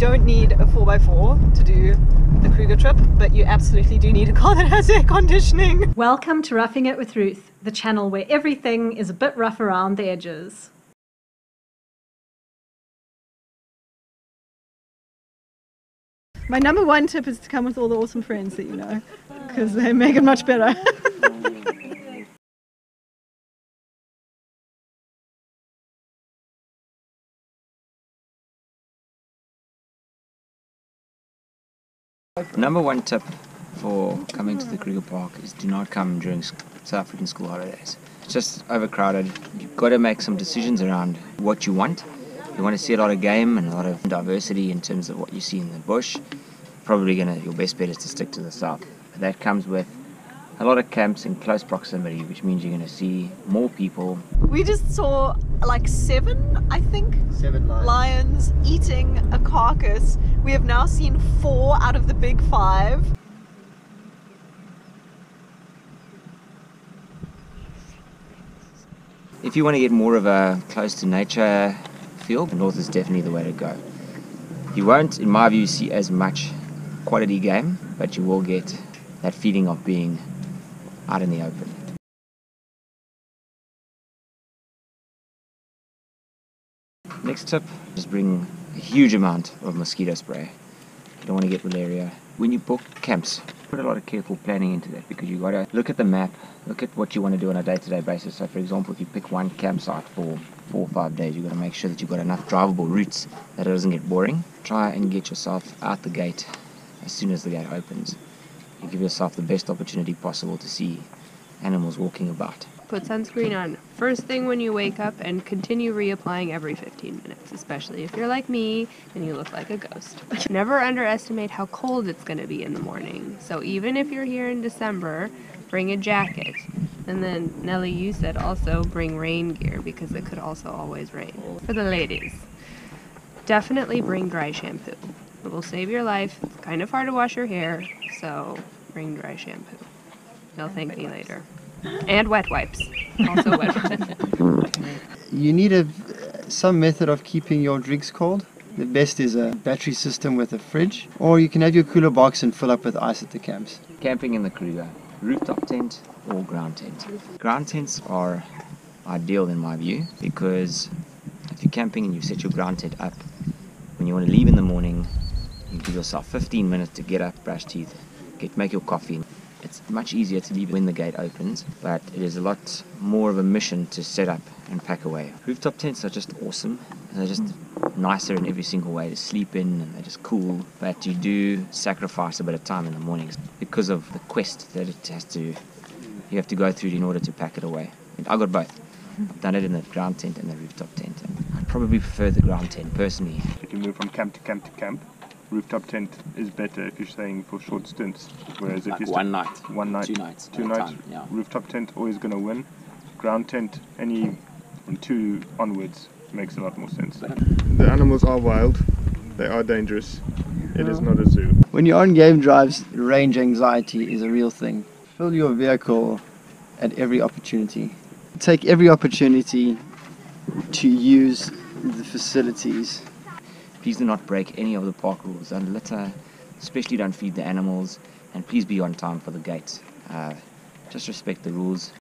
don't need a 4x4 to do the Kruger trip, but you absolutely do need a car that has air conditioning. Welcome to Roughing It with Ruth, the channel where everything is a bit rough around the edges. My number one tip is to come with all the awesome friends that you know, because they make it much better. Number one tip for coming to the Kruger Park is do not come during South African school holidays. It's just overcrowded. You've got to make some decisions around what you want. You want to see a lot of game and a lot of diversity in terms of what you see in the bush, probably gonna your best bet is to stick to the south. But that comes with a lot of camps in close proximity, which means you're gonna see more people. we just saw like seven, I think, Seven lions. lions eating a carcass. We have now seen four out of the big five. If you want to get more of a close to nature feel, the north is definitely the way to go. You won't, in my view, see as much quality game, but you will get that feeling of being out in the open. Next tip, just bring huge amount of mosquito spray. You don't want to get malaria. When you book camps, put a lot of careful planning into that because you got to look at the map, look at what you want to do on a day-to-day basis. So, for example, if you pick one campsite for four or five days, you've got to make sure that you've got enough drivable routes that it doesn't get boring. Try and get yourself out the gate as soon as the gate opens. You give yourself the best opportunity possible to see animals walking about. Put sunscreen on first thing when you wake up and continue reapplying every 15 minutes, especially if you're like me and you look like a ghost. Never underestimate how cold it's going to be in the morning. So even if you're here in December, bring a jacket. And then, Nelly, you said also bring rain gear because it could also always rain. For the ladies, definitely bring dry shampoo. It will save your life. It's kind of hard to wash your hair, so bring dry shampoo. You'll thank me later. And wet wipes. Also wet wipes. You need a, some method of keeping your drinks cold. The best is a battery system with a fridge, or you can have your cooler box and fill up with ice at the camps. Camping in the Kruger, rooftop tent or ground tent. Ground tents are ideal in my view because if you're camping and you set your ground tent up, when you want to leave in the morning, you give yourself 15 minutes to get up, brush teeth, get make your coffee. It's much easier to leave when the gate opens, but it is a lot more of a mission to set up and pack away. Rooftop tents are just awesome. They're just nicer in every single way to sleep in and they're just cool. But you do sacrifice a bit of time in the mornings because of the quest that it has to you have to go through in order to pack it away. And I got both. I've done it in the ground tent and the rooftop tent. And I probably prefer the ground tent personally. You can move from camp to camp to camp. Rooftop tent is better if you're staying for short stints. Whereas if Like you stay one night, one night, two nights, two nights, time, yeah. rooftop tent always going to win. Ground tent, any from two onwards, makes a lot more sense. The animals are wild. They are dangerous. It is not a zoo. When you're on game drives, range anxiety is a real thing. Fill your vehicle at every opportunity. Take every opportunity to use the facilities. Please do not break any of the park rules. Don't litter, especially don't feed the animals, and please be on time for the gates. Uh, just respect the rules.